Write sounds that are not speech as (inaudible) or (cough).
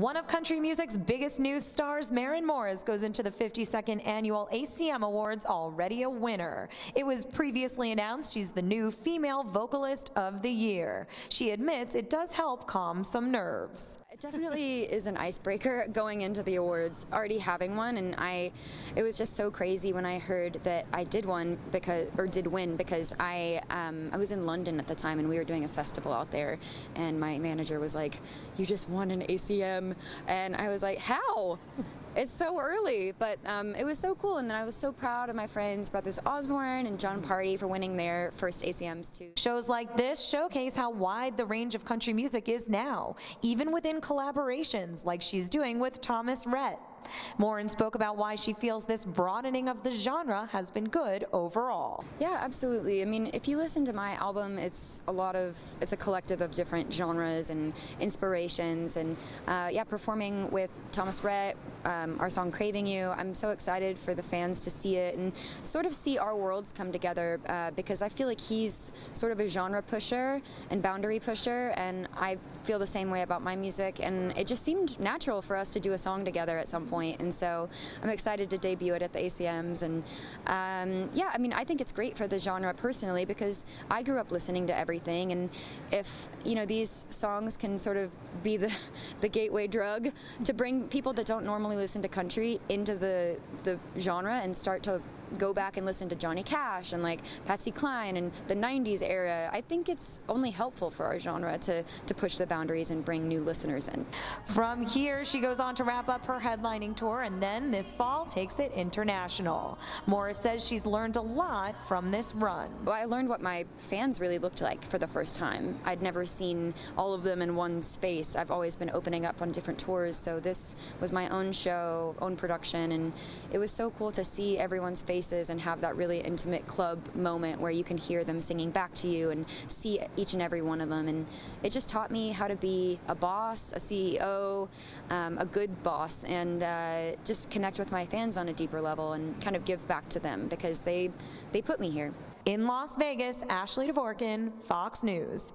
One of country music's biggest news stars, Maren Morris, goes into the 52nd annual ACM Awards already a winner. It was previously announced she's the new female vocalist of the year. She admits it does help calm some nerves. It definitely is an icebreaker going into the awards, already having one, and I, it was just so crazy when I heard that I did one because, or did win because I, um, I was in London at the time and we were doing a festival out there, and my manager was like, "You just won an ACM," and I was like, "How?" It's so early, but um, it was so cool. And then I was so proud of my friends, Brothers Osborne and Jon Pardi for winning their first ACMs too. Shows like this showcase how wide the range of country music is now, even within collaborations like she's doing with Thomas Rhett. Maren spoke about why she feels this broadening of the genre has been good overall. Yeah, absolutely. I mean, if you listen to my album, it's a lot of, it's a collective of different genres and inspirations. And uh, yeah, performing with Thomas Rhett, um, our song Craving You, I'm so excited for the fans to see it and sort of see our worlds come together uh, because I feel like he's sort of a genre pusher and boundary pusher, and I feel the same way about my music. And it just seemed natural for us to do a song together at some point point. And so I'm excited to debut it at the ACMs. And um, yeah, I mean, I think it's great for the genre personally because I grew up listening to everything. And if, you know, these songs can sort of be the, (laughs) the gateway drug to bring people that don't normally listen to country into the, the genre and start to go back and listen to Johnny Cash and like Patsy Cline and the 90s era, I think it's only helpful for our genre to, to push the boundaries and bring new listeners in. From here, she goes on to wrap up her headlining tour and then this fall takes it international. Morris says she's learned a lot from this run. Well, I learned what my fans really looked like for the first time. I'd never seen all of them in one space. I've always been opening up on different tours, so this was my own show, own production, and it was so cool to see everyone's face faces and have that really intimate club moment where you can hear them singing back to you and see each and every one of them. And it just taught me how to be a boss, a CEO, um, a good boss, and uh, just connect with my fans on a deeper level and kind of give back to them because they, they put me here. In Las Vegas, Ashley Dvorkin, Fox News.